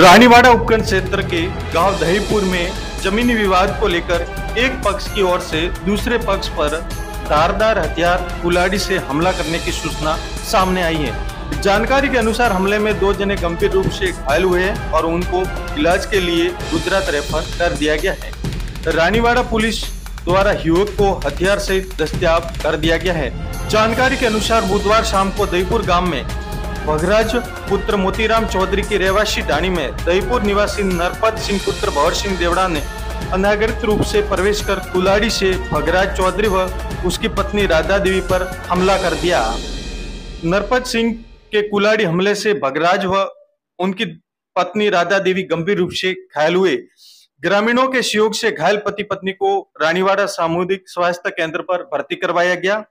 रानीवाड़ा उपखंड क्षेत्र के गाँव दहीपुर में जमीनी विवाद को लेकर एक पक्ष की ओर से दूसरे पक्ष पर धारदार हथियार कुलाड़ी से हमला करने की सूचना सामने आई है। जानकारी के अनुसार हमले में दो जने गंभीर रूप से घायल हुए हैं और उनको इलाज के लिए गुजरात रेफर कर दिया गया है। रानीवाड़ा पुलिस द्वारा युवक को हथियार से दस्तियाब कर दिया गया है। जानकारी के अनुसार बुधवार शाम को दहीपुर गाँव में भगराज पुत्र मोतीराम चौधरी की रहवासी ढाणी में दहीपुर निवासी नरपत सिंह पुत्र भवर सिंह देवड़ा ने अनागरित रूप से प्रवेश कर कुलाड़ी से भगराज चौधरी व उसकी पत्नी राधा देवी पर हमला कर दिया नरपत सिंह के कुलाड़ी हमले से भगराज व उनकी पत्नी राधा देवी गंभीर रूप से घायल हुए ग्रामीणों के सहयोग से घायल पति पत्नी को रानीवाड़ा सामुदायिक स्वास्थ्य केंद्र पर भर्ती करवाया गया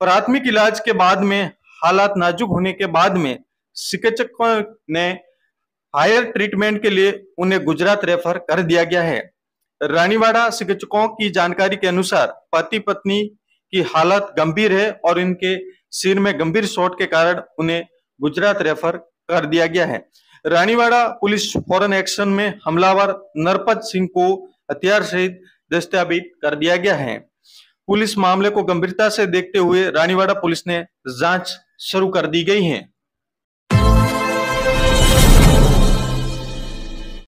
प्राथमिक इलाज के बाद में हालात नाजुक होने के बाद में चिकित्सकों ने हायर ट्रीटमेंट के लिए उन्हें गुजरात रेफर कर दिया गया है। रानीवाड़ा चिकित्सकों की जानकारी के अनुसार पति पत्नी की हालत गंभीर है और इनके सिर में गंभीर चोट के कारण उन्हें गुजरात रेफर कर दिया गया है। रानीवाड़ा पुलिस फॉरन एक्शन में हमलावर नरपत सिंह को हथियार सहित दस्तावेज़ कर दिया गया है। पुलिस मामले को गंभीरता से देखते हुए रानीवाड़ा पुलिस ने जाँच शुरू कर दी गई है।